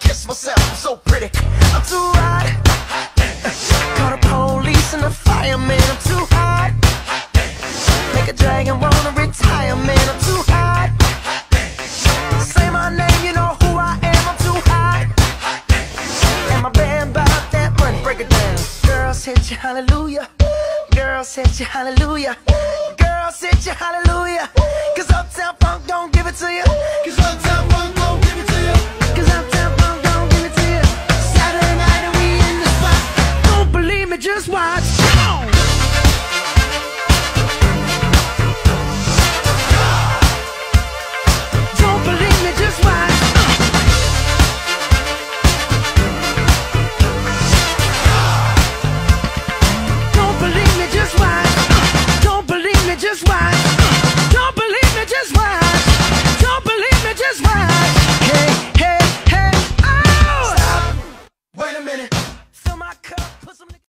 Kiss myself, I'm so pretty. I'm too hot. Call the police and the fireman. I'm too hot. Make a dragon wanna retire, man. I'm too hot. Say my name, you know who I am. I'm too hot. And my band bought that money. Break it down. Girls hit you, hallelujah. Girls hit you, hallelujah. Girls hit you, hallelujah.